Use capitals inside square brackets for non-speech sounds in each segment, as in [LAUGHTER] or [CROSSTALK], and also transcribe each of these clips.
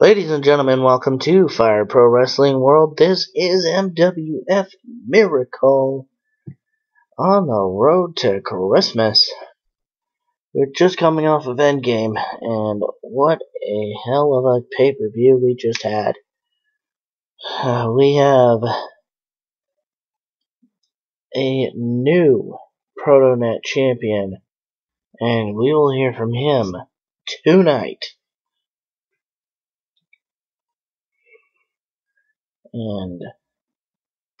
Ladies and gentlemen, welcome to Fire Pro Wrestling World. This is MWF Miracle on the road to Christmas. We're just coming off of Endgame, and what a hell of a pay per view we just had. Uh, we have a new ProtoNet champion, and we will hear from him tonight. And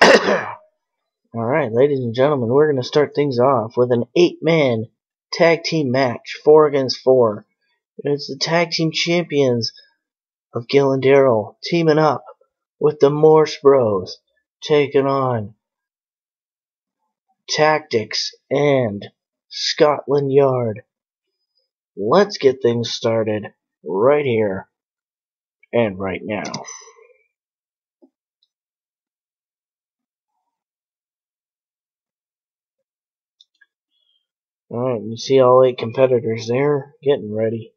[COUGHS] all right, ladies and gentlemen, we're going to start things off with an eight-man tag team match, four against four. It's the tag team champions of Gil and Daryl teaming up with the Morse Bros, taking on Tactix and Scotland Yard. Let's get things started right here and right now. Alright, you see all eight competitors there getting ready.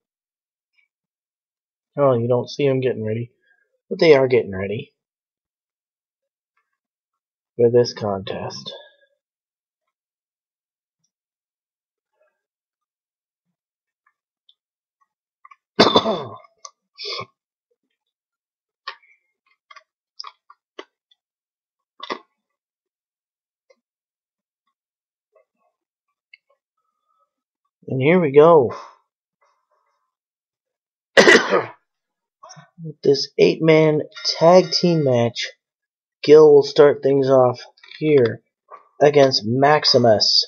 Oh, you don't see them getting ready, but they are getting ready for this contest. [COUGHS] And here we go. [COUGHS] With this eight man tag team match, Gil will start things off here against Maximus.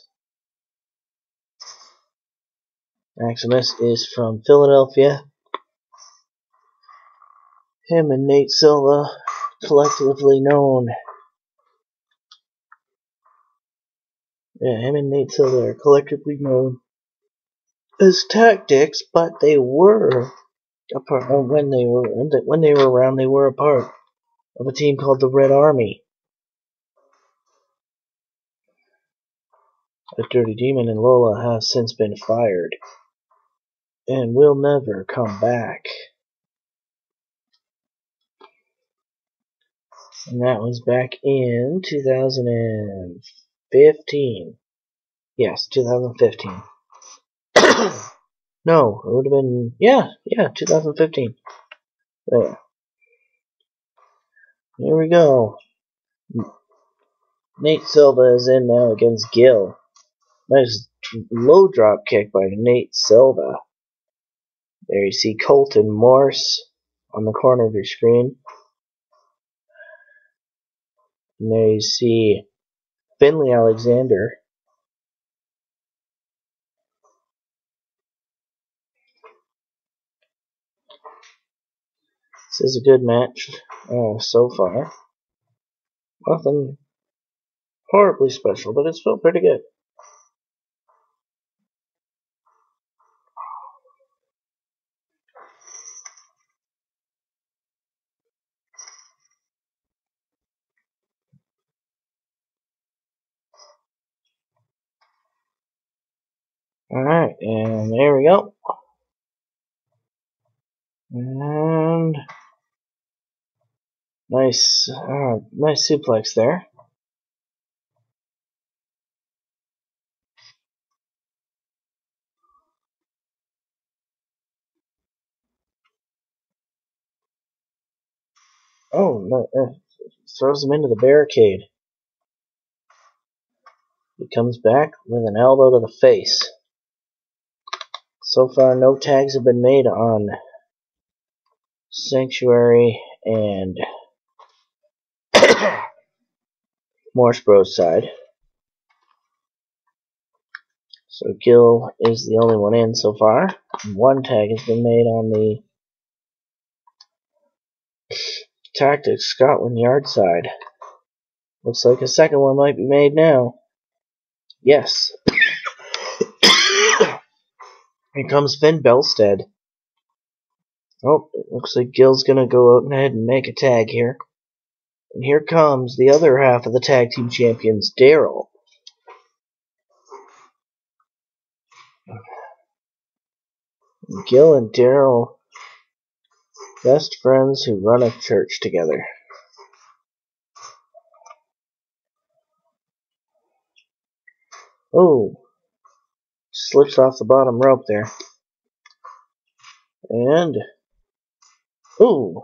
Maximus is from Philadelphia. Him and Nate Silva, collectively known. Yeah, him and Nate Silva are collectively known as Tactix, but they were a part uh, when they were when they were around. They were a part of a team called the Red Army. The Dirty Demon and Lola have since been fired and will never come back. And that was back in 2015. Yes, 2015. No, it would have been yeah, yeah, 2015. There. Here we go. Nate Silva is in now against Gil. Nice low drop kick by Nate Silva. There you see Colton Morse on the corner of your screen. And there you see Finley Alexander This is a good match uh, so far. Nothing horribly special, but it's felt pretty good. Alright, and there we go. And Nice, uh, nice suplex there. Oh, no, uh, throws him into the barricade. He comes back with an elbow to the face. So far, no tags have been made on Sanctuary and Morse Bros side. So Gil is the only one in so far. One tag has been made on the Tactix Scotland Yard side. Looks like a second one might be made now. Yes. [COUGHS] Here comes Finn Belstead. Oh, it looks like Gil's gonna go out and ahead and make a tag here. And here comes the other half of the tag team champions, Daryl. Gil and Daryl Best friends who run a church together. Oh, slips off the bottom rope there. And, ooh,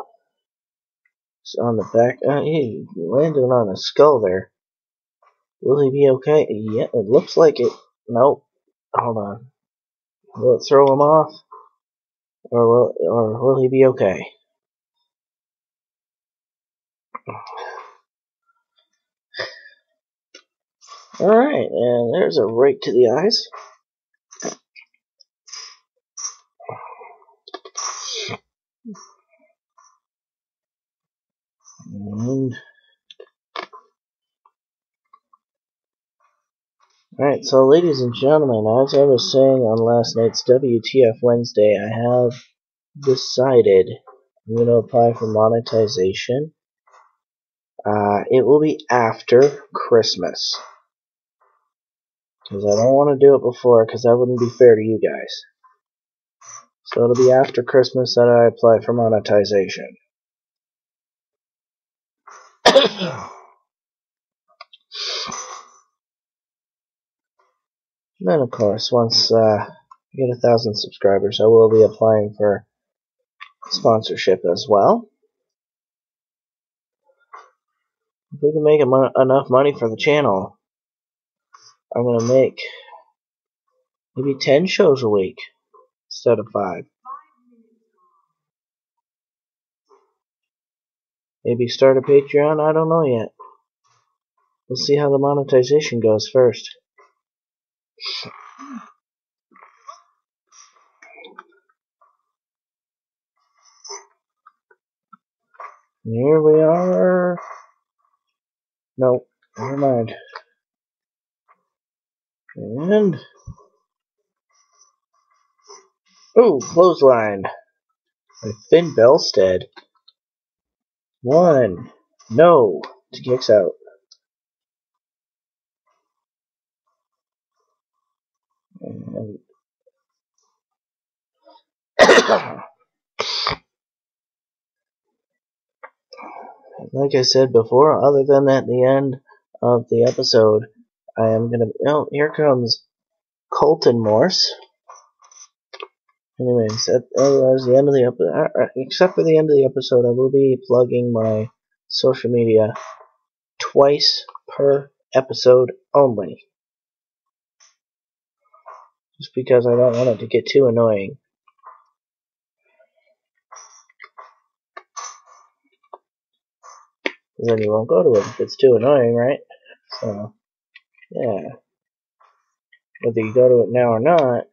on the back. Uh, he landed on a skull there. Will he be okay? Yeah, it looks like it. Nope. Hold on. Will it throw him off? Or will, or will he be okay? [SIGHS] Alright, and there's a right to the eyes. And Alright, so ladies and gentlemen, as I was saying on last night's WTF Wednesday, I have decided I'm going to apply for monetization. Uh, it will be after Christmas. Because I don't want to do it before, because that wouldn't be fair to you guys. So it'll be after Christmas that I apply for monetization. [COUGHS] then, of course, once uh, I get a thousand subscribers, I will be applying for sponsorship as well. If we can make enough money for the channel, I'm going to make maybe 10 shows a week instead of 5. Maybe start a Patreon, I don't know yet. We'll see how the monetization goes first. Here we are. Nope, never mind. And oh, clothesline by Finn Belstead. One, no, to kicks out. [COUGHS] Like I said before, other than at the end of the episode, I am gonna. Oh, here comes Colton Morse. Anyways, was the end of the episode. Uh, uh, except for the end of the episode, I will be plugging my social media twice per episode only. Just because I don't want it to get too annoying. then you won't go to it if it's too annoying, right? So. Yeah. Whether you go to it now or not,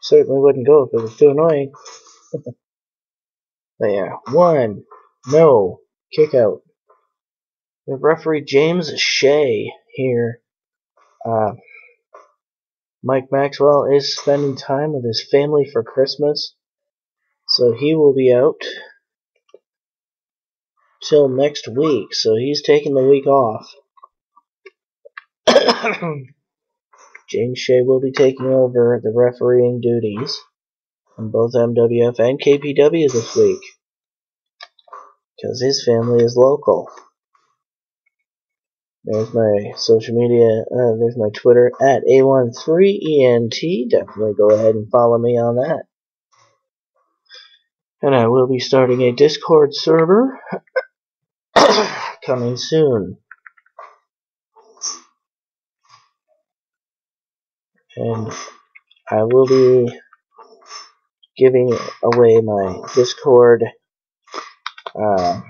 certainly wouldn't go if it was too annoying. [LAUGHS] but yeah, one, no, kick out. The referee James Shea here. Uh, Mike Maxwell is spending time with his family for Christmas, so he will be out till next week. So he's taking the week off. [COUGHS] James Shea will be taking over the refereeing duties on both MWF and KPW this week because his family is local. There's my social media, uh, there's my Twitter at A13ENT. Definitely go ahead and follow me on that. And I will be starting a Discord server [COUGHS] coming soon. And I will be giving away my Discord uh,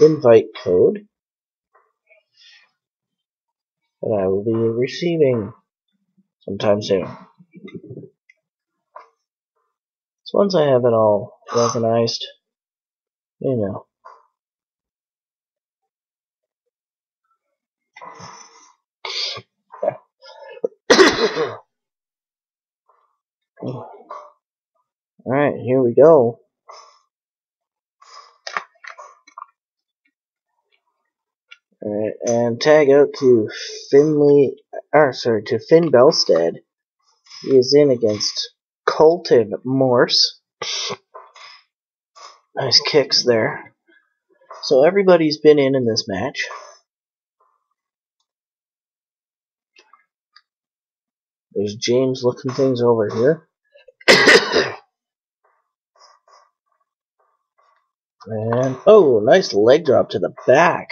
invite code that I will be receiving sometime soon. So once I have it all organized, you know. Alright, here we go. Alright, and tag out to Finley, or sorry, to Finn Belstead. He is in against Colton Morse. Nice kicks there. So everybody's been in in this match. There's James looking things over here. and, oh, nice leg drop to the back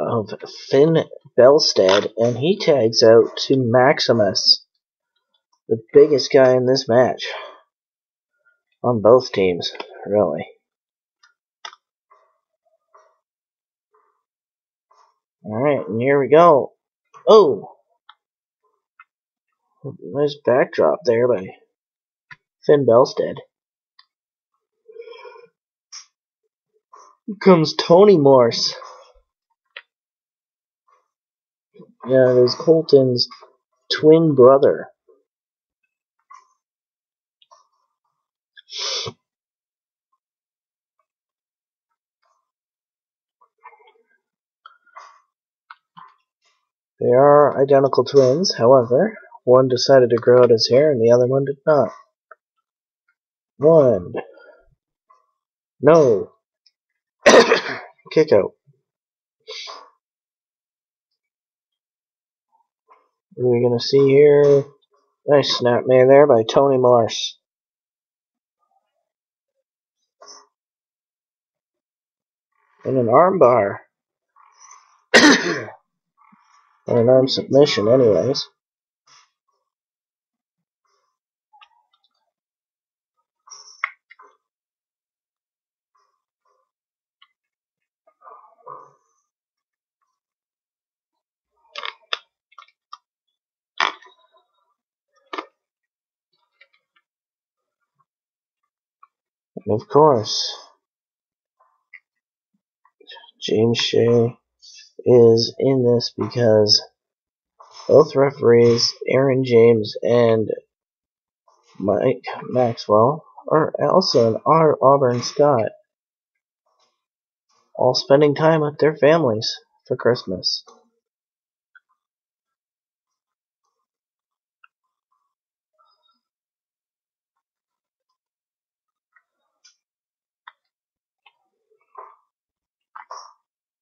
of Finn Belstead, and he tags out to Maximus, the biggest guy in this match. On both teams, really. Alright, and here we go. Oh! Nice backdrop there by Finn Belstead. Here comes Tony Morse. Yeah, it is Colton's twin brother. They are identical twins, however, one decided to grow out his hair and the other one did not. One. No. [COUGHS] Kick out. What are we going to see here? Nice snapmare there by Tony Morse. And an armbar. [COUGHS] an arm submission, anyways. And of course, James Shea is in this because both referees, Aaron James and Mike Maxwell, are also in Auburn Scott, all spending time with their families for Christmas.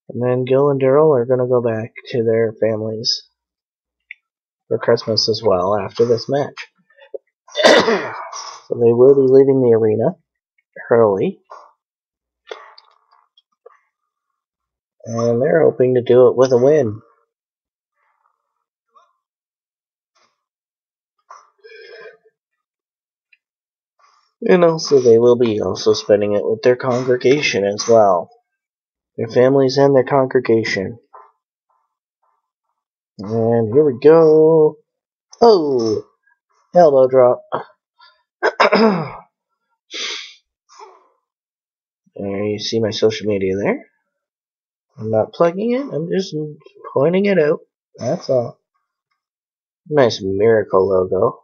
And then Gil and Daryl are going to go back to their families for Christmas as well after this match. so they will be leaving the arena early. And they're hoping to do it with a win. And also they will be also spending it with their congregation as well their families, and their congregation. And here we go. Oh, elbow drop. [CLEARS THROAT] there you see my social media there. I'm not plugging it, I'm just pointing it out. That's all. Nice miracle logo.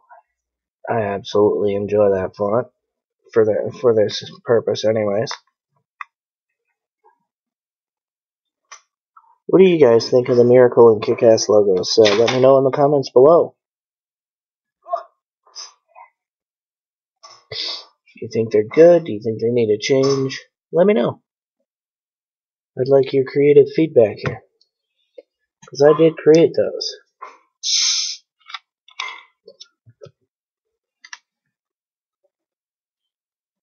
I absolutely enjoy that font for the for this purpose anyways. What do you guys think of the Miracle and Kick-Ass logos? Uh, let me know in the comments below. Do you think they're good? Do you think they need a change? Let me know. I'd like your creative feedback here. Because I did create those.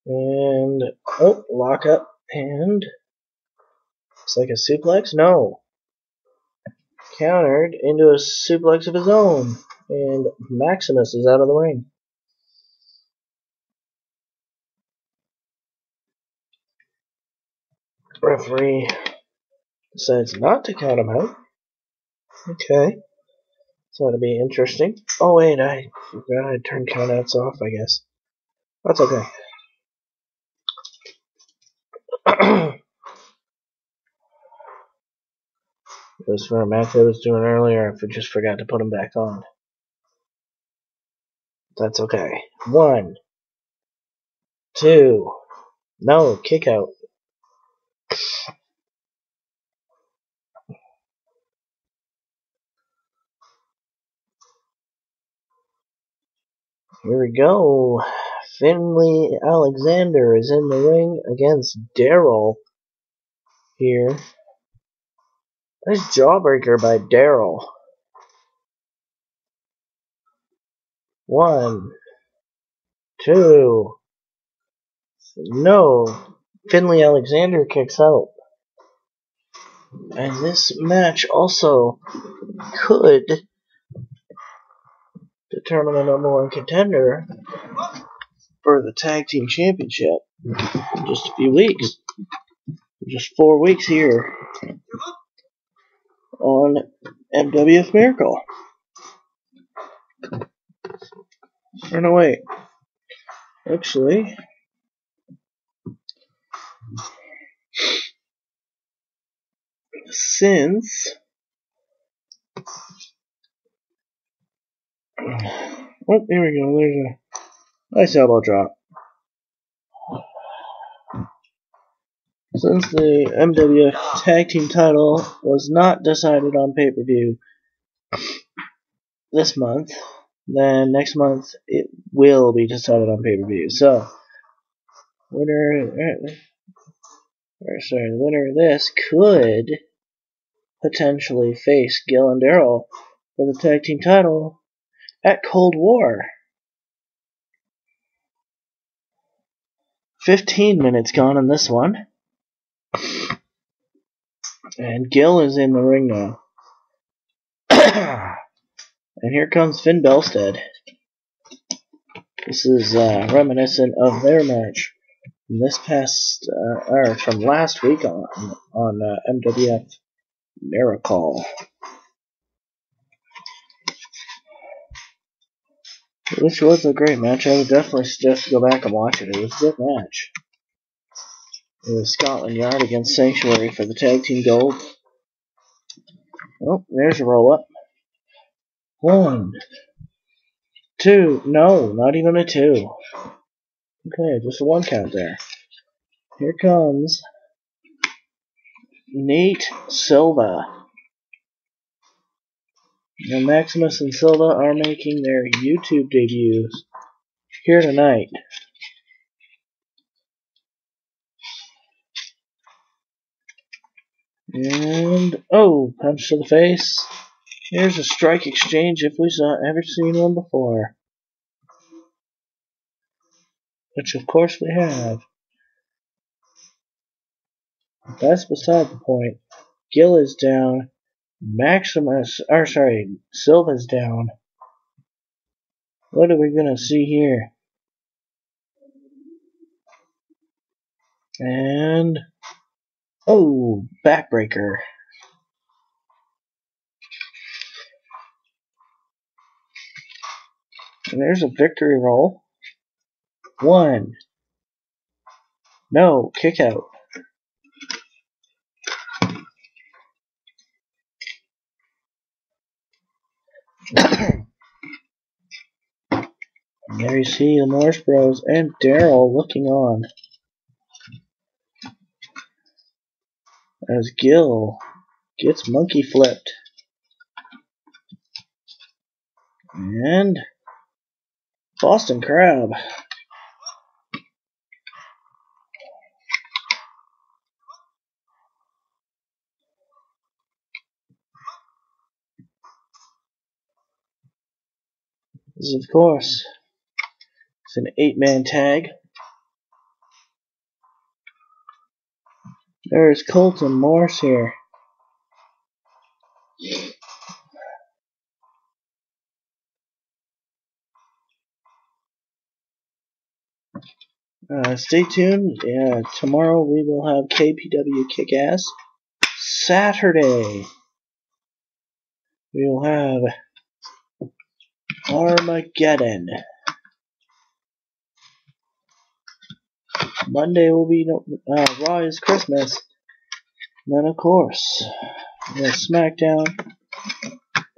And, oh, lock up, and, looks like a suplex? No countered into a suplex of his own, and Maximus is out of the ring. Referee decides not to count him out. Okay. So that'll be interesting. Oh wait, I forgot I turned countouts off, I guess. That's okay. Was for a match I was doing earlier. I just forgot to put them back on. That's okay. One. Two. No, kick out. Here we go. Finley Alexander is in the ring against Daryl here. Nice jawbreaker by Daryl. One, two, no. Finley Alexander kicks out. And this match also could determine a number one contender for the tag team championship in just a few weeks. Just four weeks here on MWF Miracle. Or oh, no, wait. Actually, since oh, here we go. There's a nice elbow drop. Since the MWF Tag Team title was not decided on pay per view this month, then next month it will be decided on pay per view. So, winner, or sorry, the winner of this could potentially face Gil and Daryl for the tag team title at Cold War. 15 minutes gone in this one. And Gil is in the ring now. [CLEARS THROAT] and here comes Finn Belstead. This is uh, reminiscent of their match from this past, uh, or from last week on on uh, MWF Miracle. Which was a great match. I would definitely suggest go back and watch it. It was a good match. Scotland Yard against Sanctuary for the tag team gold. Oh, there's a roll up. One, two, no, not even a two. Okay, just a one count there. Here comes Nate Silva. Now Maximus and Silva are making their YouTube debuts here tonight. And oh, punch to the face. Here's a strike exchange if we saw ever seen one before. Which of course we have. That's beside the point. Gil is down. Maximus, or sorry, Silva's down. What are we gonna see here? And oh, backbreaker. And there's a victory roll. One. No, kick out. [COUGHS] there you see the Morse Bros and Daryl looking on. As Gil gets monkey flipped. And Boston Crab. This, is, of course, it's an eight-man tag. There's Colton Morse here. Uh, stay tuned. Yeah, tomorrow we will have KPW Kickass. Saturday we will have Armageddon. Monday will be uh, Raw is Christmas. And then, of course, SmackDown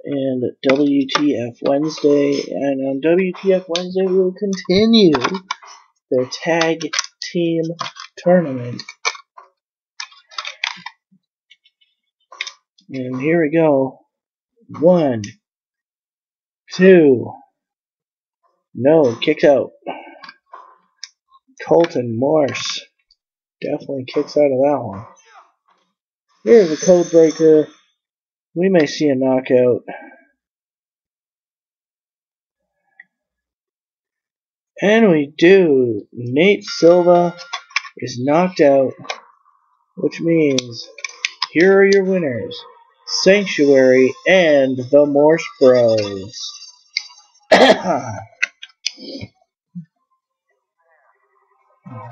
and WTF Wednesday. And on WTF Wednesday, we will continue their tag team tournament. And here we go. One, two, no, kicked out. Colton Morse definitely kicks out of that one. Here's a code breaker. We may see a knockout. And we do. Nate Silva is knocked out, which means here are your winners Sanctuary and the Morse Bros. [COUGHS] [COUGHS] [COUGHS] All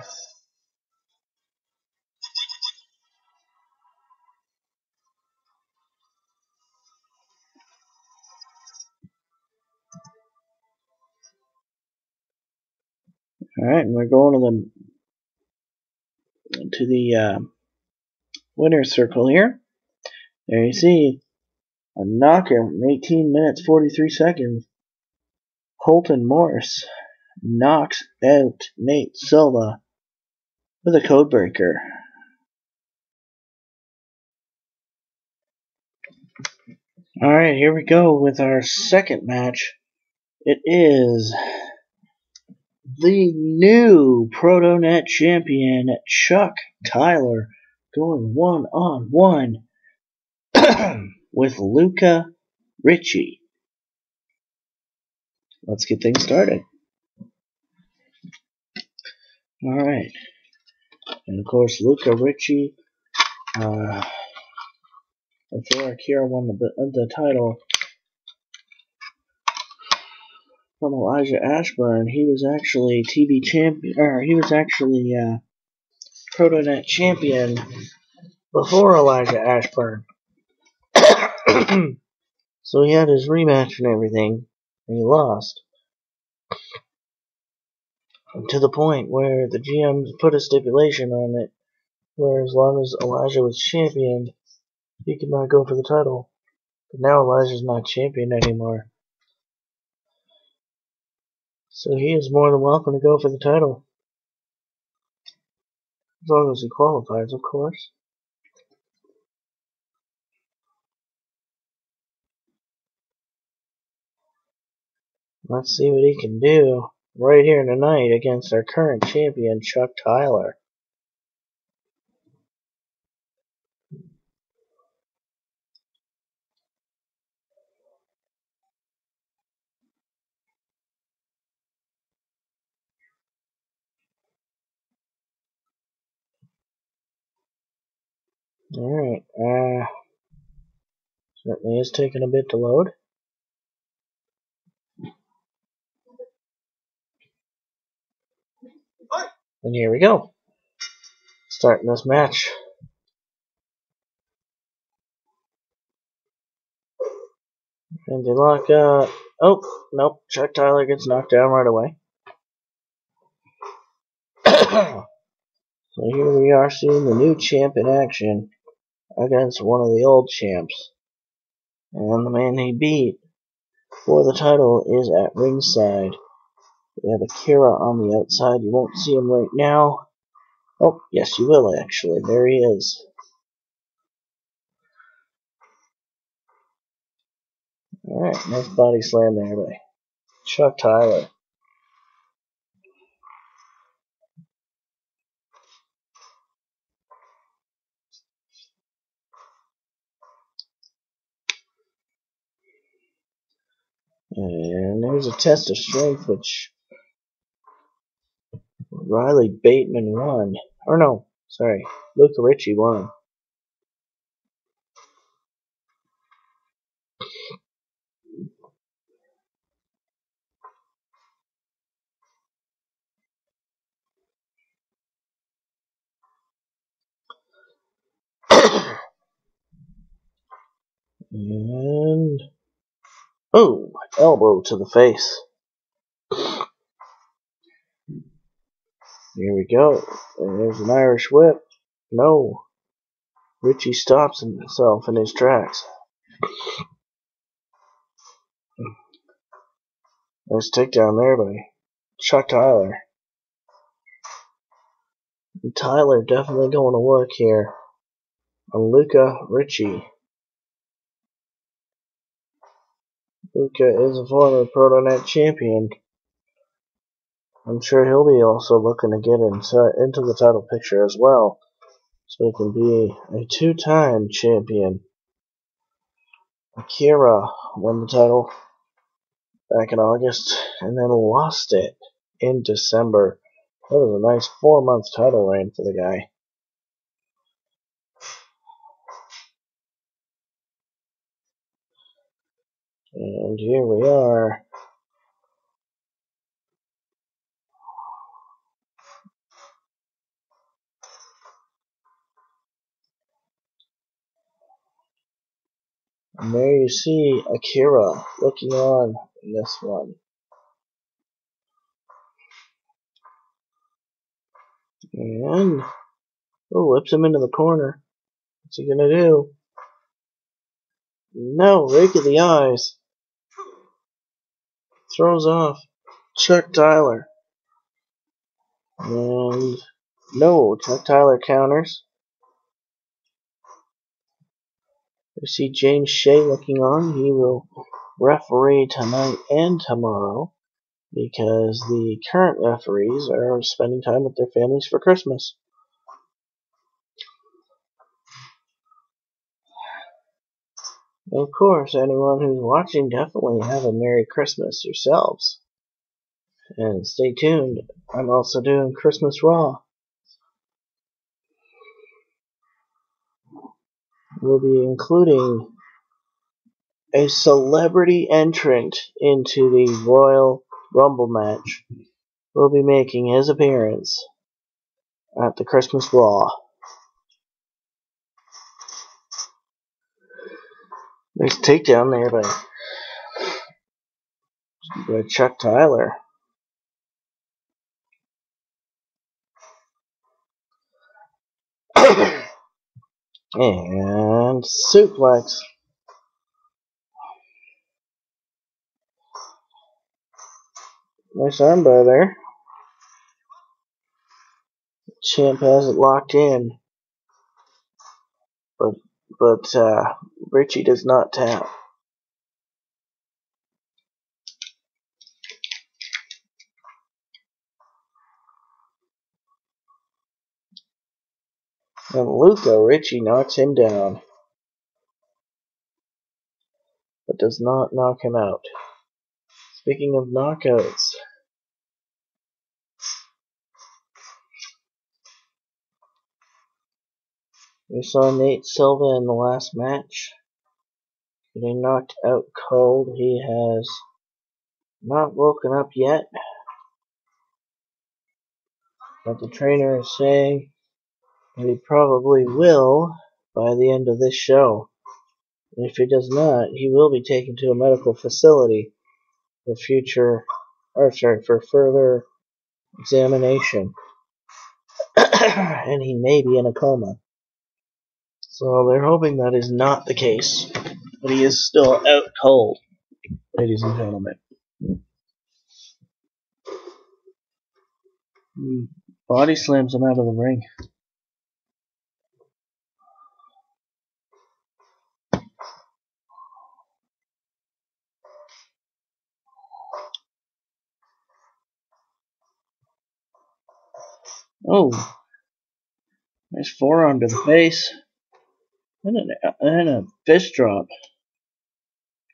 right, and we're going to the to the uh, winner's circle here. There you see a knockout in 18 minutes 43 seconds. Colton Morse knocks out Nate Silva with a code breaker. All right, here we go with our second match. It is the new ProtoNet champion, Chuck Tyler, going one on one with Luca Ritchie. Let's get things started. Alright. And of course, Luca Ritchie, uh, before Akira won the, the title, from Elijah Ashburn. He was actually TV champion, or he was actually uh, ProtoNet champion before Elijah Ashburn. [COUGHS] so he had his rematch and everything, and he lost. To the point where the GM put a stipulation on it, where as long as Elijah was champion, he could not go for the title. But now Elijah's not champion anymore. So he is more than welcome to go for the title. As long as he qualifies, of course. Let's see what he can do right here tonight against our current champion, Chuck Tyler. Alright, uh, certainly is taking a bit to load. And here we go. Starting this match. And they lock, uh, oh, nope, Chuck Tyler gets knocked down right away. [COUGHS] so here we are seeing the new champ in action against one of the old champs. And the man he beat for the title is at ringside. We have Akira on the outside. You won't see him right now. Oh, yes, you will actually. There he is. Alright, nice body slam there by Chuck Tyler. And there's a test of strength, which Riley Bateman won. Or no, sorry, Luke Ritchie won. [COUGHS] and oh, elbow to the face. Here we go. There's an Irish whip. No. Ritchie stops himself in his tracks. Nice takedown there by Chuck Tyler. And Tyler definitely going to work here on Luca Ritchie. Luca is a former ProtoNet champion. I'm sure he'll be also looking to get into, into the title picture as well. So he can be a two-time champion. Akira won the title back in August and then lost it in December. That was a nice four-month title reign for the guy. And here we are. And there you see Akira looking on in this one. And oh, whips him into the corner. What's he gonna do? No, rake of the eyes. Throws off Chuck Tyler. And no, Chuck Tyler counters. You see James Shea looking on. He will referee tonight and tomorrow because the current referees are spending time with their families for Christmas. Of course, anyone who's watching definitely have a Merry Christmas yourselves. And stay tuned, I'm also doing Christmas Raw. We'll be including a celebrity entrant into the Royal Rumble match. Will be making his appearance at the Christmas Raw. Nice takedown there by, by Chuck Tyler. And suplex. Nice armbar there. Champ has it locked in. But but uh, Ritchie does not tap. And Luca Ritchie knocks him down. But does not knock him out. Speaking of knockouts. We saw Nate Silva in the last match. Getting knocked out cold. He has not woken up yet. But the trainer is saying that he probably will by the end of this show. And if he does not, he will be taken to a medical facility for future, or sorry, for further examination. [CLEARS THROAT] and he may be in a coma. So they're hoping that is not the case. But he is still out cold, ladies and gentlemen. Hmm. Body slams him out of the ring. Oh, nice forearm to the face. And, an, and a fist drop.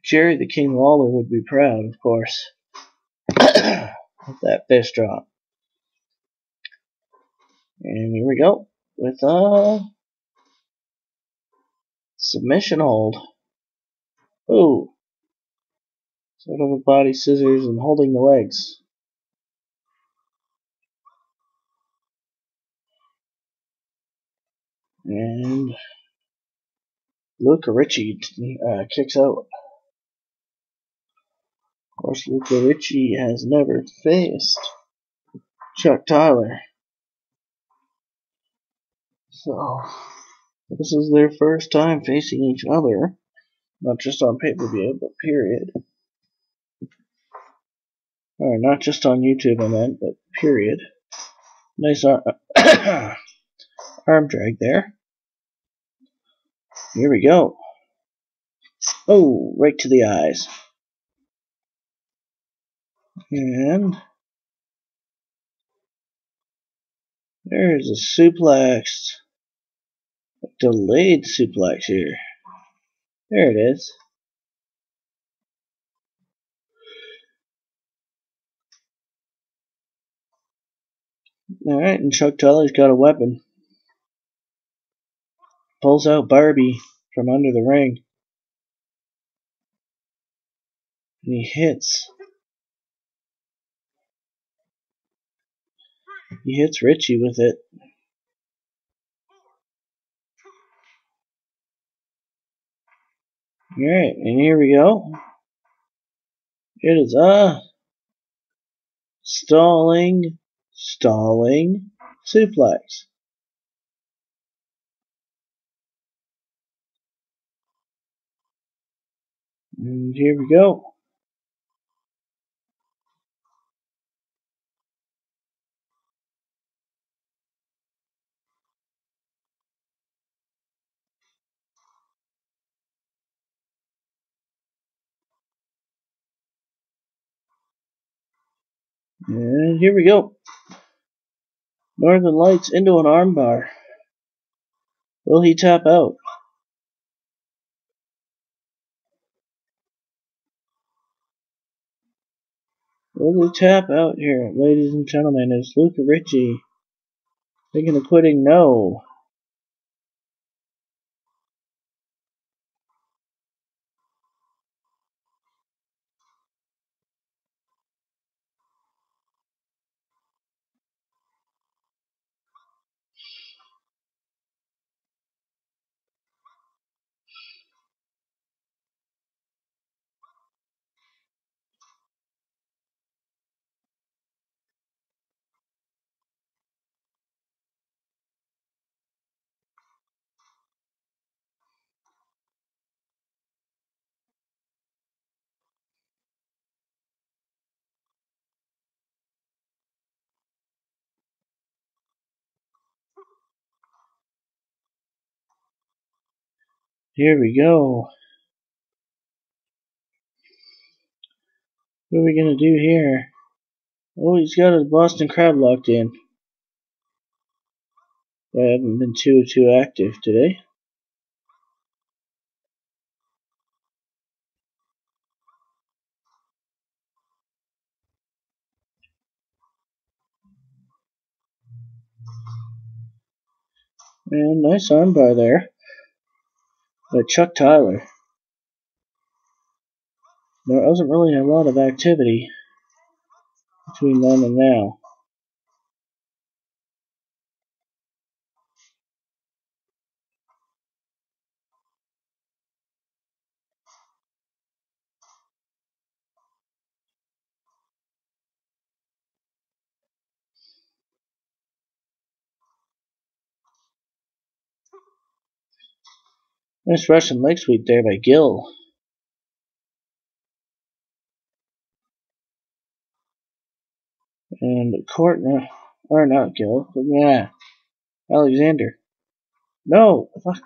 Jerry the King Lawler would be proud, of course, [COUGHS] of that fist drop. And here we go with a submission hold. Oh, sort of a body scissors and holding the legs. And Luca Ritchie uh, kicks out. Of course, Luca Ritchie has never faced Chuck Tyler. So, this is their first time facing each other. Not just on pay per view, but period. Or not just on YouTube, I meant, but period. Nice arm, [COUGHS] [COUGHS] arm drag there. Here we go. Oh, right to the eyes. And There's a suplex. A delayed suplex here. There it is. Alright, and Chuck Taylor's got a weapon. Pulls out Barbie from under the ring. And he hits. He hits Ritchie with it. Alright, and here we go. It is a stalling, stalling suplex. And here we go. And here we go. Northern Lights into an armbar. Will he tap out? He tap out here, ladies and gentlemen? Is Luca Ritchie. thinking of quitting? No. Here we go. What are we gonna do here? Oh, he's got a Boston crab locked in. I haven't been too too active today. And nice armbar there by Chuck Tyler. There wasn't really a lot of activity between then and now. Nice Russian leg sweep there by Gill. And Courtney, or not Gill, but yeah, Alexander. No, fuck.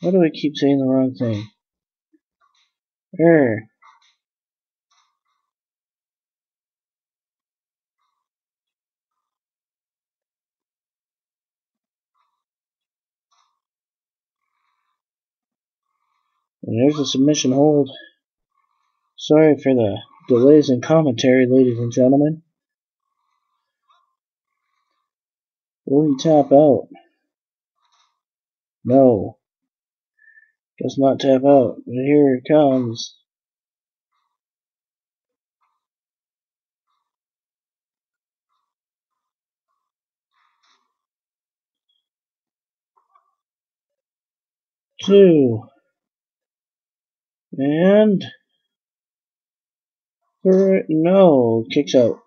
Why do I keep saying the wrong thing? Er. And there's a submission hold. Sorry for the delays in commentary, ladies and gentlemen. Will he tap out? No. Does not tap out. But here it comes. Two. And. No. Kicks out.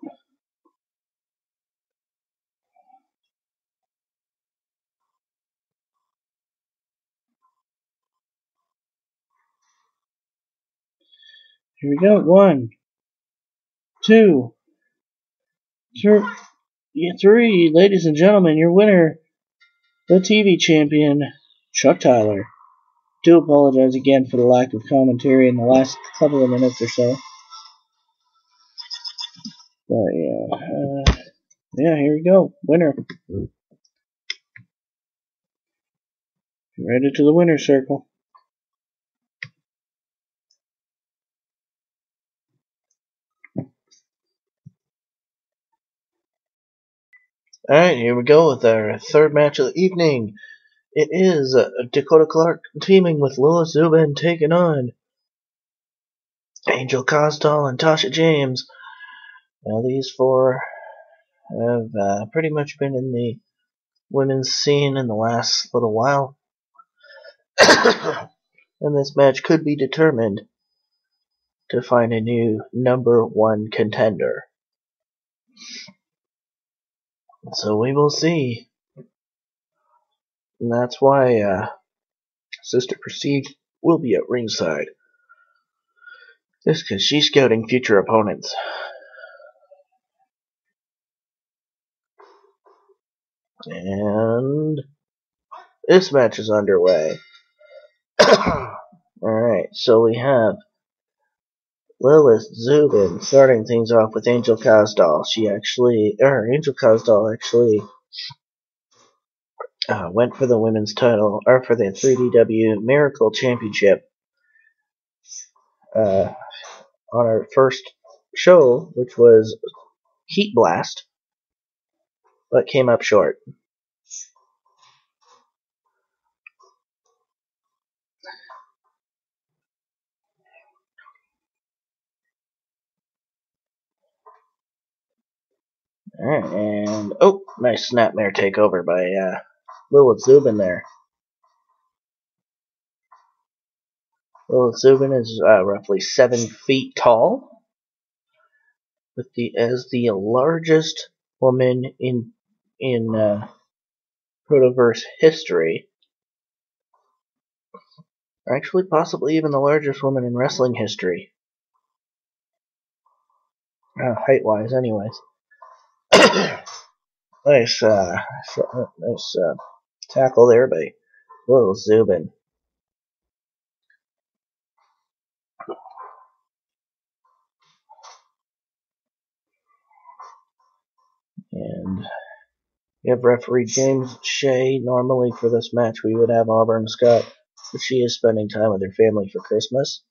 Here we go. One, two, three, three. Ladies and gentlemen, your winner, the TV champion, Chuck Tyler. Do apologize again for the lack of commentary in the last couple of minutes or so. But yeah, uh, Yeah, here we go. Winner. Right into the winner circle. Alright, here we go with our third match of the evening. It is uh, Dakota Clark teaming with Lola Zuben taking on Angel Kazdal and Tasha James. Now, these four have uh, pretty much been in the women's scene in the last little while. [COUGHS] and this match could be determined to find a new number one contender. So we will see. And that's why uh, Sister Prestige will be at ringside. Just because she's scouting future opponents. And this match is underway. [COUGHS] Alright, so we have Lilith Zuben starting things off with Angel Kazdal. She actually, or Angel Kazdal actually uh, went for the women's title, or for the 3DW Miracle Championship uh, on our first show, which was Heat Blast, but came up short. Alright, and oh, nice snapmare takeover by uh, Lilith Zuben there. Lilith Zuben is uh, roughly seven feet tall, with the as the largest woman in in uh, Protoverse history. Actually, possibly even the largest woman in wrestling history. Uh, height wise, anyways. [COUGHS] nice, uh, nice uh, tackle there by Lil Zuben. And we have referee James Shea. Normally for this match we would have Auburn Scott, but she is spending time with her family for Christmas,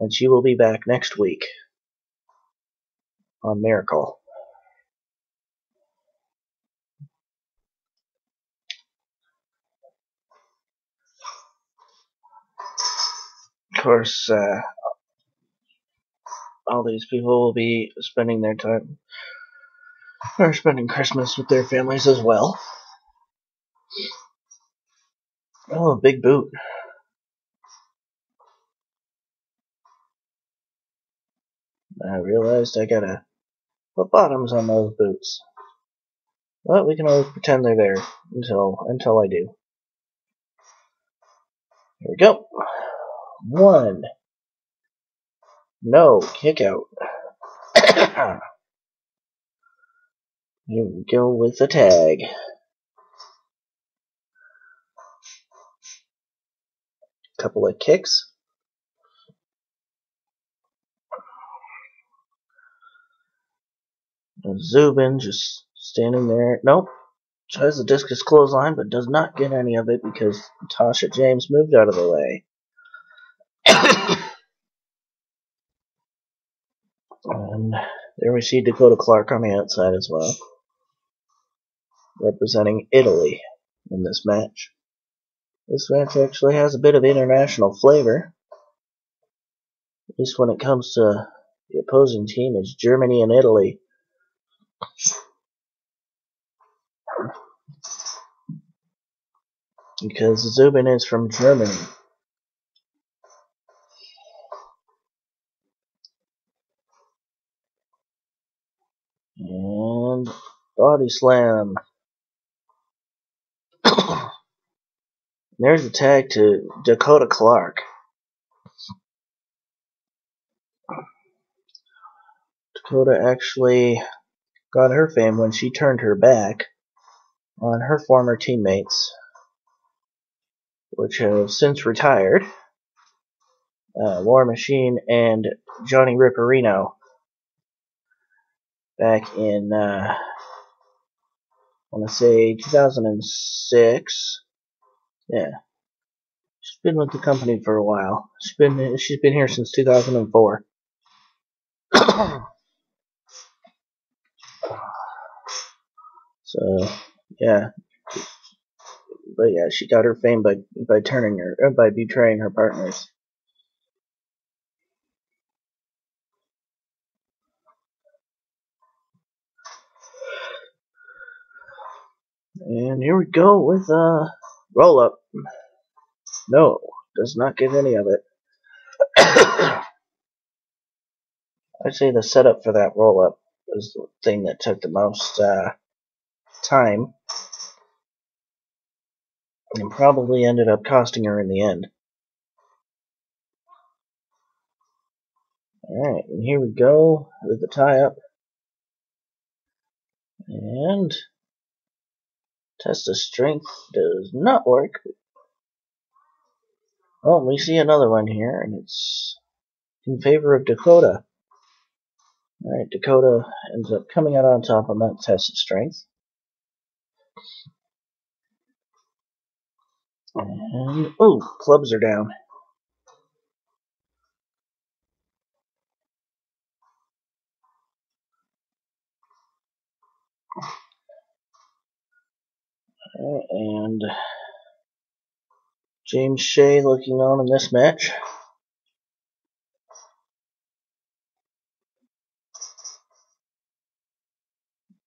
and she will be back next week on Miracle. Of course, uh, all these people will be spending their time or spending Christmas with their families as well. Oh, big boot. I realized I gotta put bottoms on those boots. But we can always pretend they're there until until I do. Here we go. One. No, kick out. [COUGHS] Here we go with the tag. Couple of kicks. Zuben just standing there. Nope. Tries the discus clothesline, but does not get any of it because Tasha James moved out of the way. And there we see Dakota Clark on the outside as well, representing Italy in this match. This match actually has a bit of international flavor, at least when it comes to the opposing team is Germany and Italy. Because Zuben is from Germany. And body slam. [COUGHS] There's a tag to Dakota Clark. Dakota actually got her fame when she turned her back on her former teammates, which have since retired. Uh, War Machine and Johnny Ripperino back in uh, want to say 2006. Yeah. She's been with the company for a while. She's been she's been here since 2004. so, yeah. But yeah, she got her fame by by turning her uh, by betraying her partners. And here we go with uh roll up. No, does not give any of it. [COUGHS] I'd say the setup for that roll up was the thing that took the most uh, time and probably ended up costing her in the end. Alright, and here we go with the tie up. And test of strength does not work. Oh, we see another one here, and it's in favor of Dakota. Alright, Dakota ends up coming out on top on that test of strength. And, oh, clubs are down. And James Shea looking on in this match.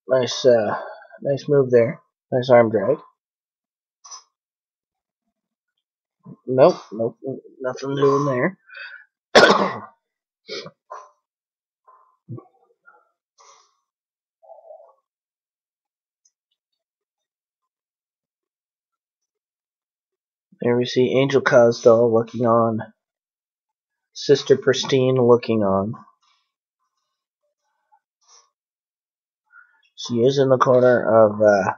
Nice, uh, nice move there. Nice arm drag. Nope, nope, nothing doing there. [COUGHS] there we see Angel Kazdal looking on. Sister Pristine looking on. She is in the corner of uh,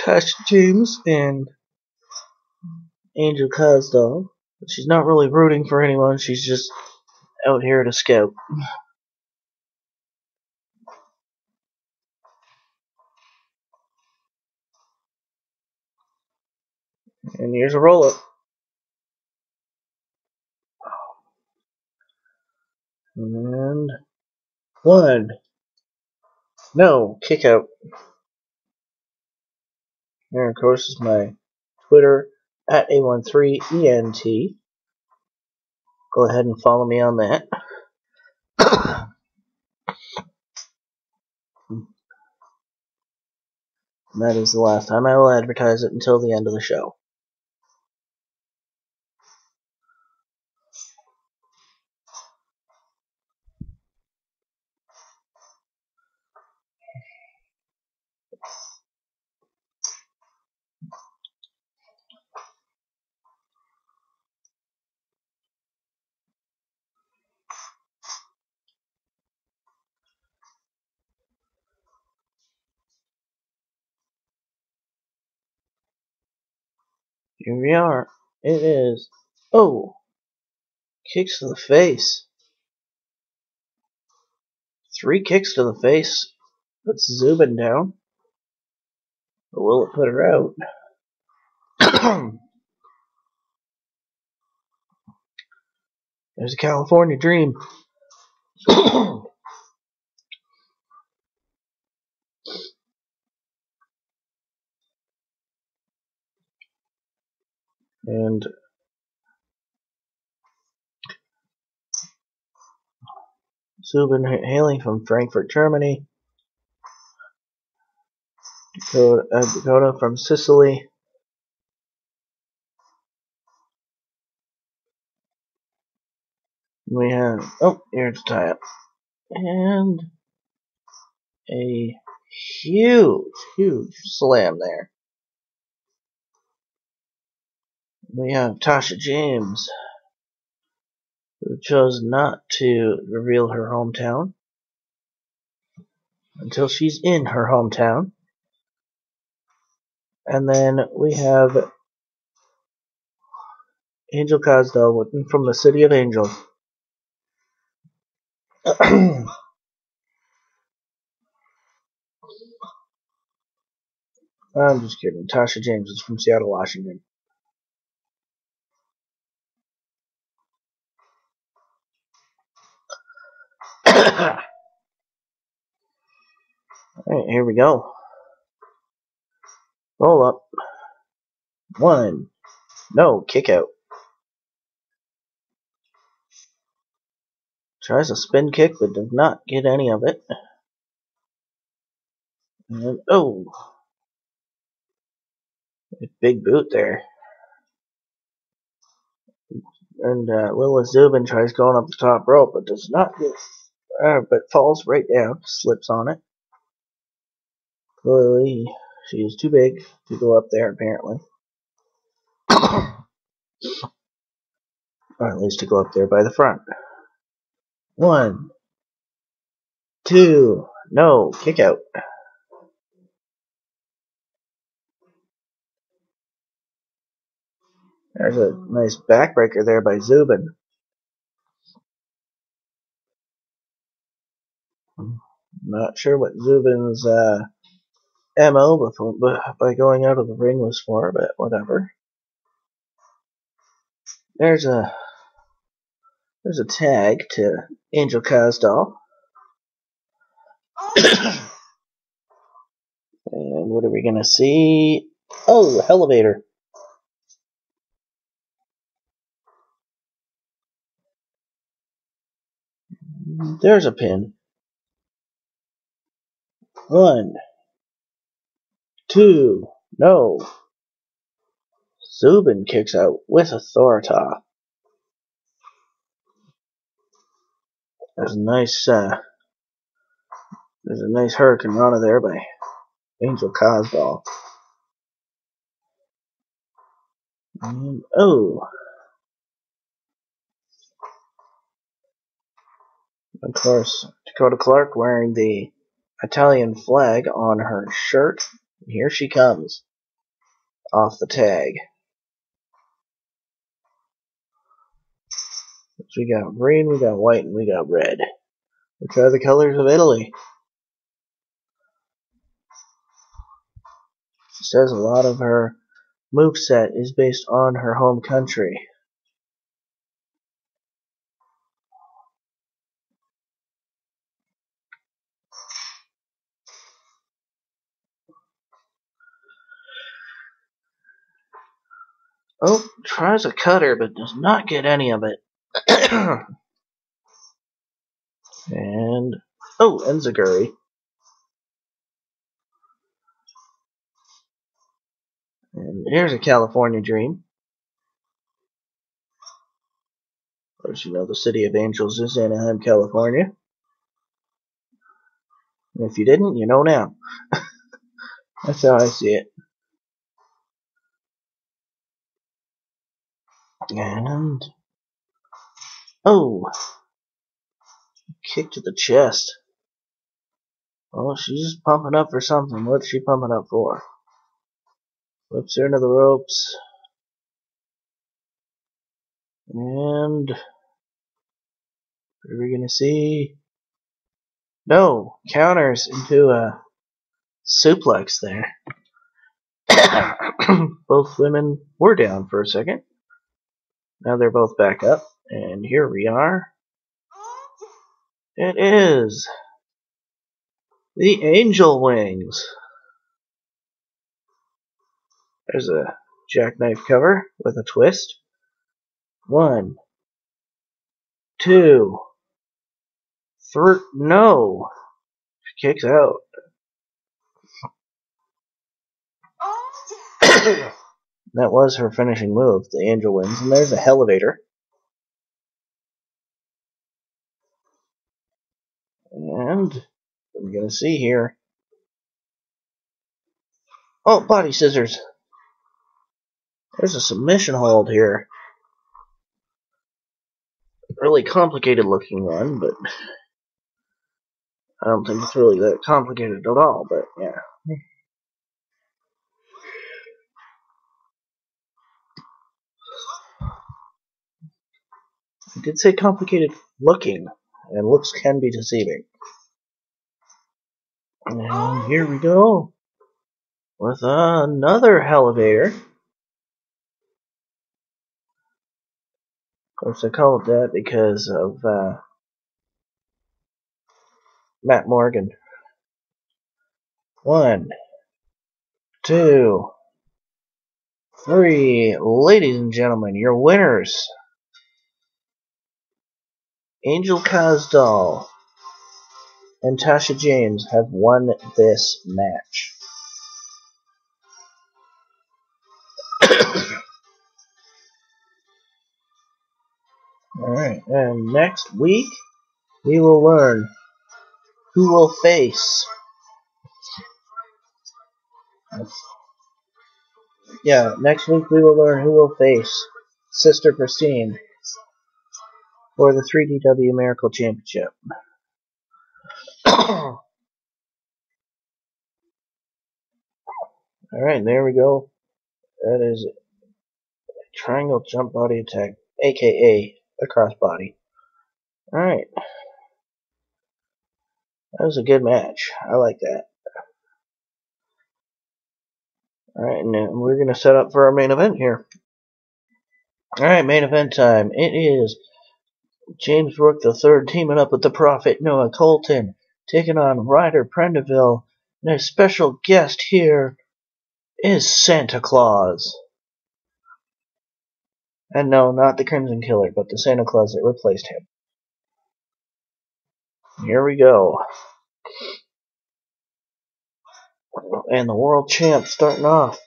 Tasha James and Angel Kazdal. She's not really rooting for anyone, she's just out here to scout. And here's a roll up. And one. No, kick out. Here, of course, is my Twitter at A13ENT. Go ahead and follow me on that. and [COUGHS] that is the last time I will advertise it until the end of the show. Here we are. It is. Oh! Kicks to the face. Three kicks to the face. Puts Zuben down. But will it put her out? [CLEARS THROAT] There's a California dream. [CLEARS THROAT] and Zuben hailing from Frankfurt, Germany. Dakota, uh, Dakota from Sicily. We have, oh, here's tie up. And a huge, huge slam there. We have Tasha James, who chose not to reveal her hometown until she's in her hometown. And then we have Angel Kazdal from the City of Angels. [CLEARS THROAT] I'm just kidding. Tasha James is from Seattle, Washington. Alright, here we go. Roll up. One. No, kick out. Tries a spin kick, but does not get any of it. And, oh! Big boot there. And uh, Lila Zuben tries going up the top rope, but does not get, uh, but falls right down, slips on it. Clearly, she is too big to go up there, apparently. [COUGHS] or at least to go up there by the front. One, two, no, kick out. There's a nice backbreaker there by Zuben. Not sure what Zuben's uh, MO before, by going out of the ring was for, but whatever. There's a there's a tag to Angel Kazdal. [COUGHS] and what are we gonna see? Oh, elevator. There's a pin. One, two, no. Zuben kicks out with authority. There's a nice, uh, there's a nice hurricanrana there by Angel Kazdal. And, oh, Of course, Dakota Clark wearing the Italian flag on her shirt. Here she comes. Off the tag. We got green, we got white, and we got red. Which are the colors of Italy. She says a lot of her moveset is based on her home country. Oh, tries a cutter, but does not get any of it. [CLEARS THROAT] and, oh, Enzuigiri. And here's a California dream. Of course, you know the City of Angels is Anaheim, California. And if you didn't, you know now. [LAUGHS] That's how I see it. And oh, kick to the chest. Oh, she's pumping up for something. What's she pumping up for? Flips her into the ropes. And what are we gonna see? No, counters into a suplex there. [COUGHS] Both women were down for a second. Now they're both back up, and here we are. It is the Angel Wings. There's a jackknife cover with a twist. One, two, three. No, she kicks out. [COUGHS] [COUGHS] [COUGHS] That was her finishing move, the Angel Wings, and there's a Elevator. And we're gonna see here. Oh, body scissors. There's a submission hold here. Really complicated looking one, but I don't think it's really that complicated at all, but yeah. Did say complicated looking, and looks can be deceiving. And here we go. with another elevator. Of course, I call it that because of uh, Matt Morgan. One, two, three. Ladies and gentlemen, your winners. Angel Kazdal and Tasha James have won this match. [COUGHS] Alright, and next week we will learn who will face. Yeah, next week we will learn who will face Sister Christine for the 3DW Miracle Championship. [COUGHS] Alright, there we go. That is a triangle jump body attack, aka a crossbody. Alright. That was a good match. I like that. Alright, and we're going to set up for our main event here. Alright, main event time. It is James Rook III teaming up with the Prophet Noah Colton, taking on Ryder Prendiville, and a special guest here is Santa Claus. And no, not the Crimson Killer, but the Santa Claus that replaced him. Here we go. And the world champ starting off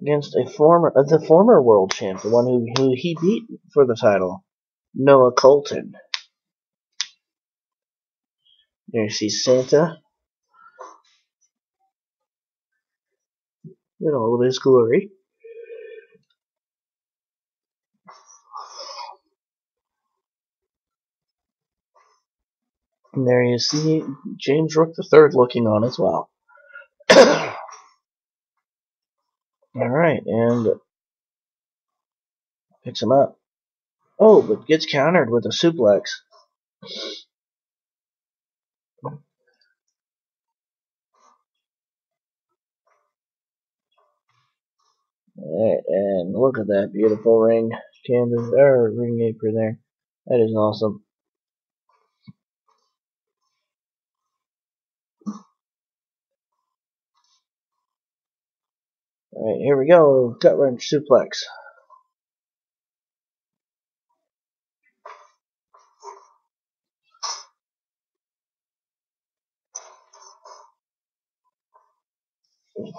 against a former, uh, the former world champ, the one who, who he beat for the title, Noah Colton. There you see Santa in all of his glory. And there you see James Rook III looking on as well. [COUGHS] Alright, and picks him up. Oh, but gets countered with a suplex. Alright, and look at that beautiful ring canvas or ring apron there. That is awesome. Alright, here we go. Gut wrench suplex. And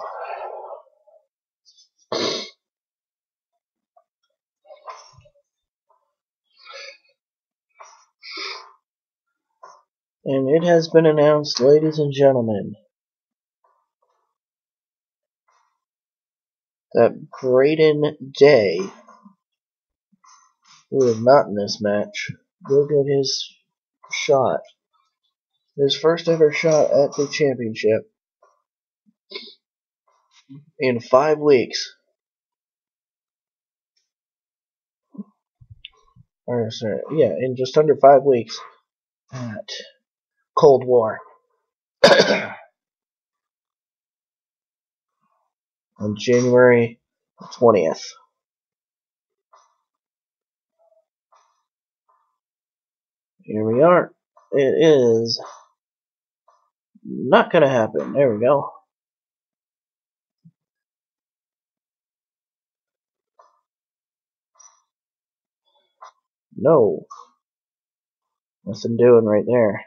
it has been announced, ladies and gentlemen, that Braden Day, who is not in this match, will get his shot. His first ever shot at the championship in five weeks. Or sorry, yeah, in just under five weeks at Cold War. [COUGHS] on January 20th. Here we are. It is not to happen. There we go. No. Nothing doing right there.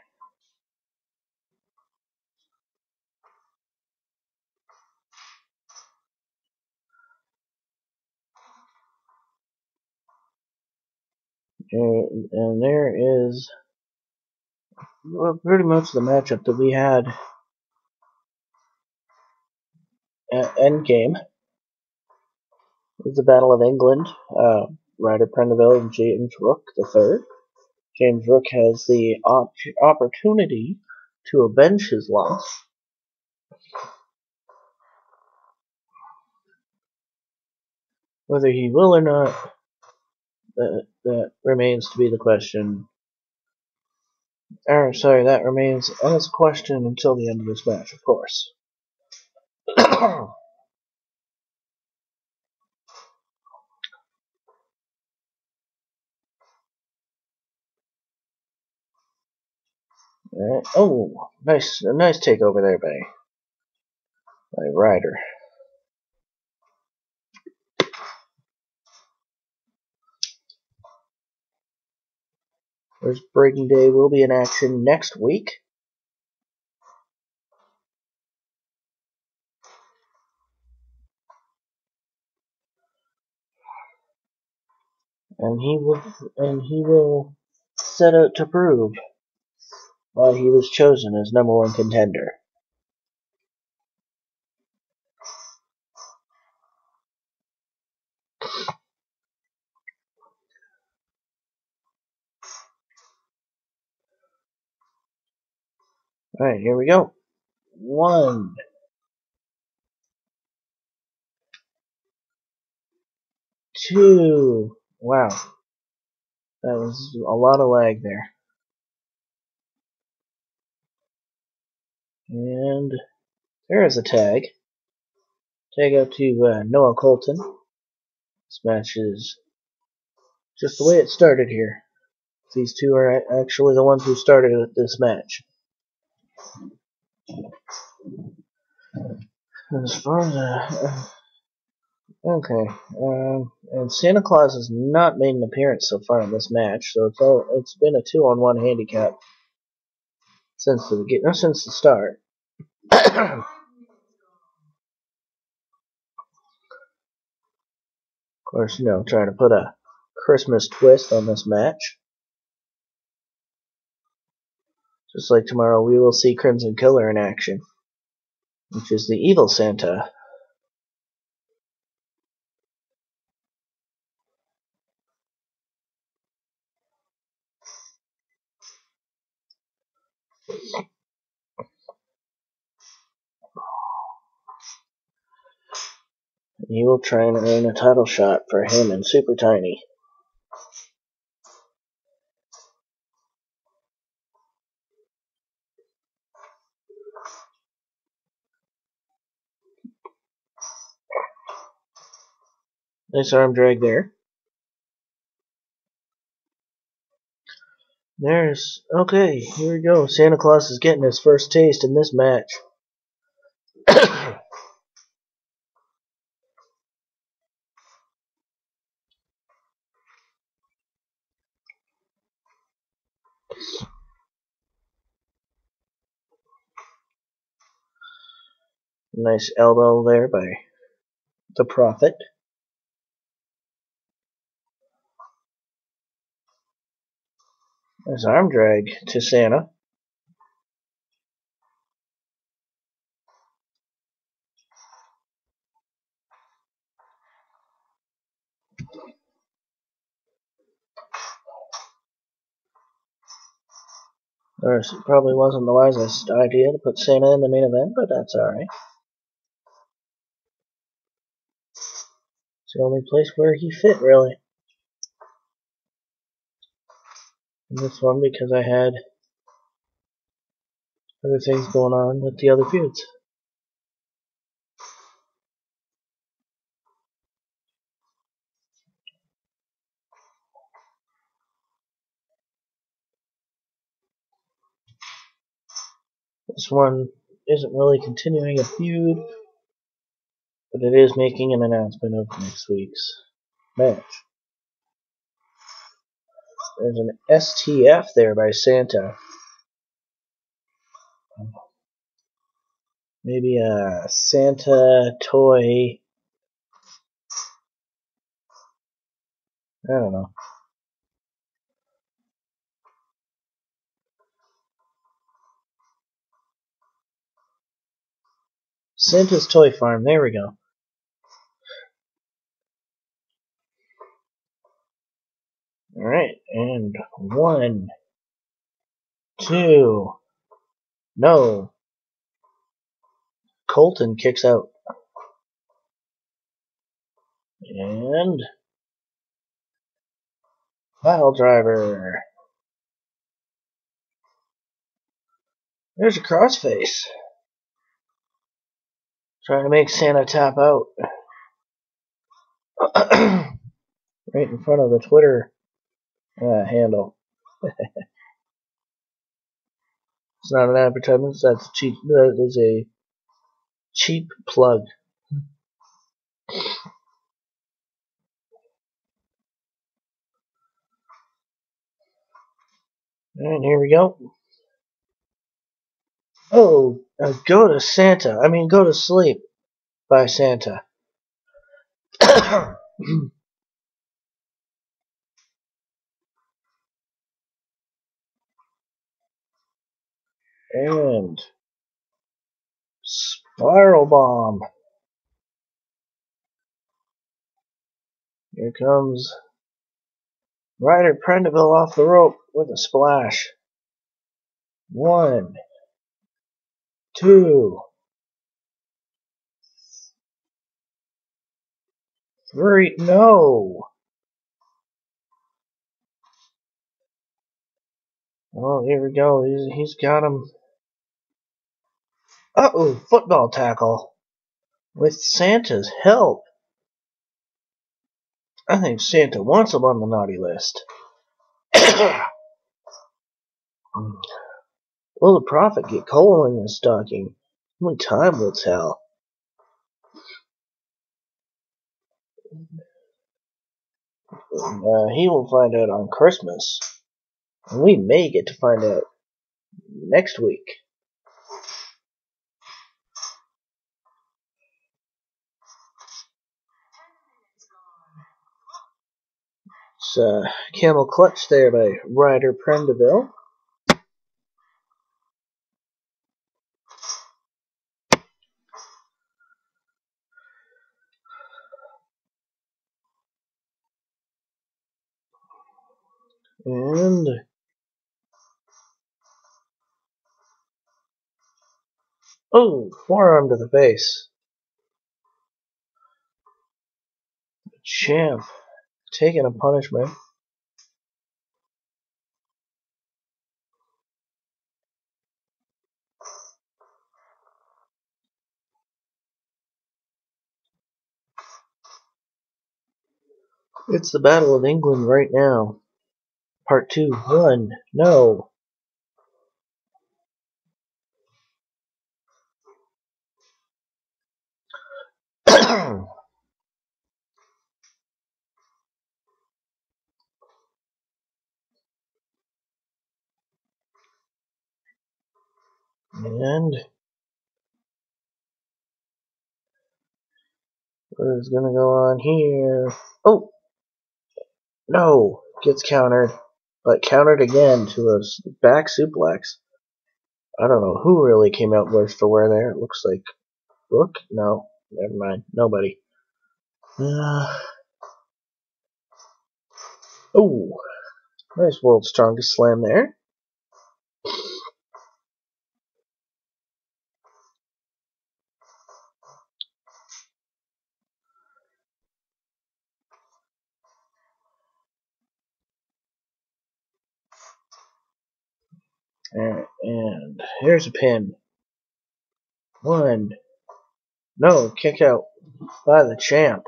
And, and there is well, pretty much the matchup that we had at Endgame. It's the Battle of England. Uh, Ryder Prendiville and James Rook III. James Rook has the op opportunity to avenge his loss. Whether he will or not, that, that remains to be the question. Or, sorry, that remains as a question until the end of this match, of course. [CLEARS THROAT] Uh, oh, nice, a nice takeover there by by Ryder. There's Braden Day will be in action next week. And he will and he will set out to prove why he was chosen as number one contender. Alright, here we go. One. Two. Wow. That was a lot of lag there. And there is a tag. Tag out to uh, Noah Colton. This match is just the way it started here. These two are actually the ones who started this match. As far as uh, okay, um, and Santa Claus has not made an appearance so far in this match, so it's all it's been a two on one handicap since the beginning, since the start. Of course, you know, trying to put a Christmas twist on this match. Just like tomorrow, we will see Crimson Killer in action, which is the evil Santa. He will try and earn a title shot for him and Super Tiny. Nice arm drag there. There's okay. Here we go. Santa Claus is getting his first taste in this match. [COUGHS] [COUGHS] nice elbow there by the Prophet. Nice arm drag to Santa. Or it probably wasn't the wisest idea to put Santa in the main event, but that's alright. It's the only place where he fit, really. In this one, because I had other things going on with the other feuds. This one isn't really continuing a feud, but it is making an announcement of next week's match. There's an STF there by Santa. Maybe a Santa toy. I don't know. Santa's Toy Farm. There we go. Alright, and one, two, no. Colton kicks out. And pile driver. There's a crossface. Trying to make Santa tap out. [CLEARS THROAT] right in front of the Twitter uh, handle. [LAUGHS] It's not an advertisement. That's cheap. That is a cheap plug. And here we go. Oh, uh, go to Santa. I mean, go to sleep by Santa. [COUGHS] [COUGHS] and spiral bomb. Here comes Ryder Prendiville off the rope with a splash. One, two, three. No. Oh, here we go. He's, he's got him. Uh oh, football tackle. With Santa's help. I think Santa wants him on the naughty list. [COUGHS] Will the prophet get coal in his stocking? Only time will tell. Uh, he will find out on Christmas. And we may get to find out next week. It's uh, camel clutch there by Ryder Prendiville. And oh, forearm to the face. Champ taking a punishment. It's the Battle of England right now. Part 2. 1. No. And what is going to go on here? Oh! No! Gets countered, but countered again to a back suplex. I don't know who really came out worse for wear there. It looks like Brooke? No, never mind. Nobody. Uh, oh, nice world's strongest slam there. And, and here's a pin. One. No, kick out by the champ.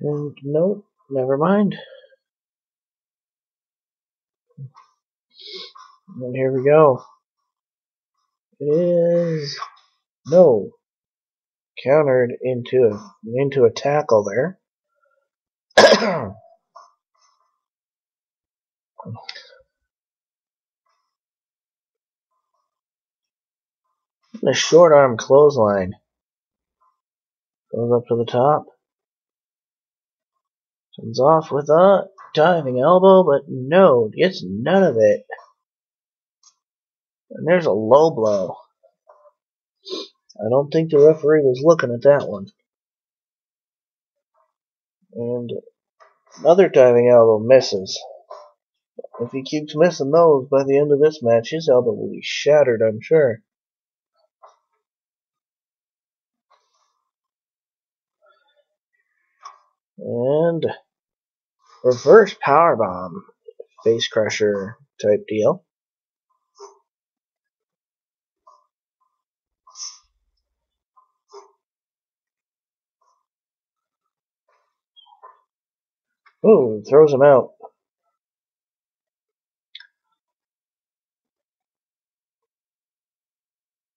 And nope, never mind. And here we go. It is no countered into a, into a tackle there. [COUGHS] the short arm clothesline goes up to the top. Comes off with a diving elbow, but no, gets none of it. And there's a low blow. I don't think the referee was looking at that one. And another diving elbow misses. If he keeps missing those by the end of this match, his elbow will be shattered, I'm sure. And reverse power bomb, face crusher type deal. Ooh, throws him out.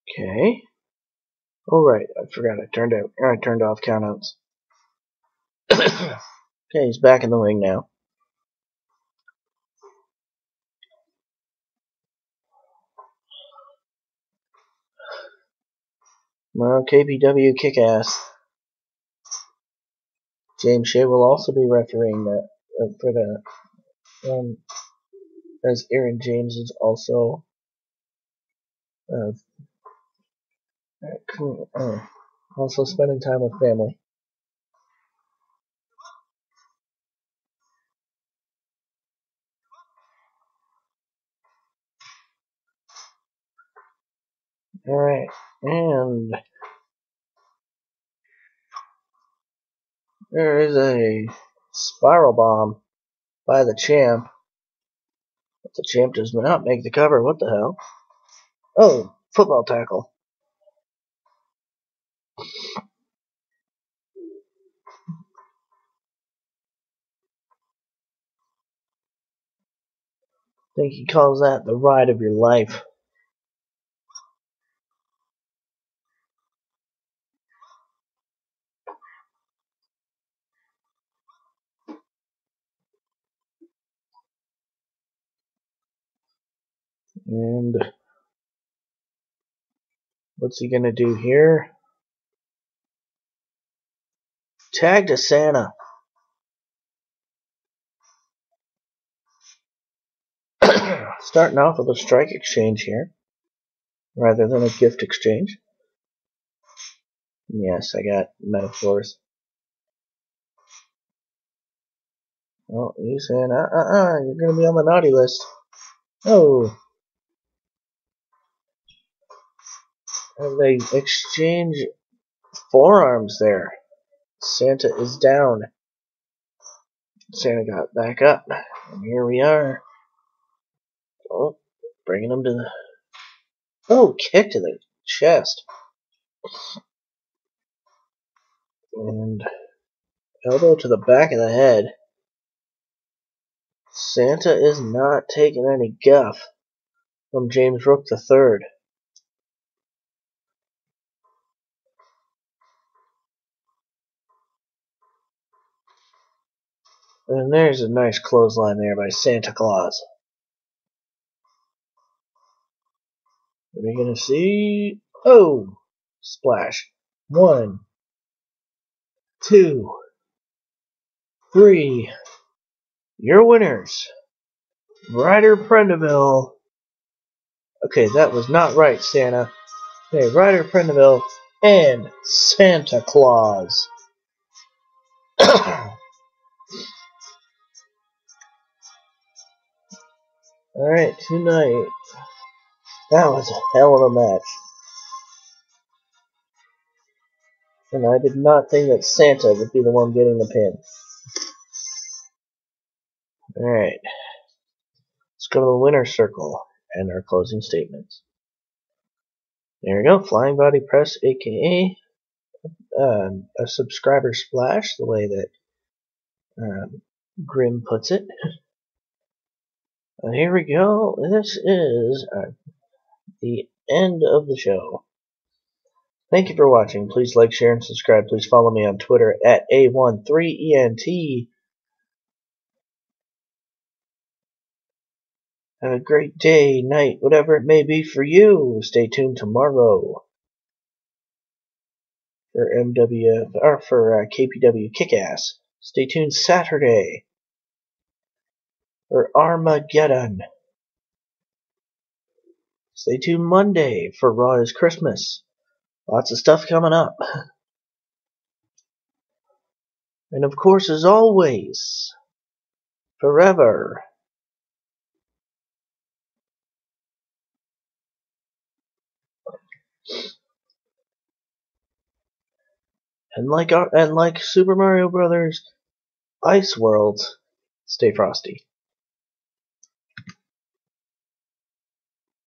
Okay. Oh right, I forgot I turned out I turned off countouts. [COUGHS] okay, he's back in the ring now. Well, KPW Kickass. James Shea will also be refereeing that uh, for that, um, as Aaron James is also uh, uh, also spending time with family. Alright, and there is a spiral bomb by the champ. But the champ does not make the cover. What the hell? Oh, football tackle. I think he calls that the ride of your life. And what's he gonna do here? Tag to Santa. [COUGHS] Starting off with a strike exchange here, rather than a gift exchange. Yes, I got metaphors. Oh, you saying, uh, uh, uh, you're gonna be on the naughty list. Oh. They exchange forearms there. Santa is down. Santa got back up. And here we are. Oh, bringing him to the. Oh, kick to the chest. And elbow to the back of the head. Santa is not taking any guff from James Rook III. And there's a nice clothesline there by Santa Claus. Are we gonna see? Oh! Splash. One, two, three. Your winners. Ryder Prendiville. Okay, that was not right, Santa. Okay, Ryder Prendiville and Santa Claus. [COUGHS] Alright, tonight. That was a hell of a match. And I did not think that Santa would be the one getting the pin. Alright. Let's go to the winner's circle and our closing statements. There we go. Flying Body Press, aka um, a subscriber splash, the way that um, Grim puts it. [LAUGHS] here we go. This is uh, the end of the show. Thank you for watching. Please like, share, and subscribe. Please follow me on Twitter at A13ENT. Have a great day, night, whatever it may be for you. Stay tuned tomorrow for MWF or for uh, KPW Kickass. Stay tuned Saturday for Armageddon. Stay tuned Monday for Raw is Christmas. Lots of stuff coming up. And of course, as always, forever. And like our, and like Super Mario Brothers Ice World, Stay frosty.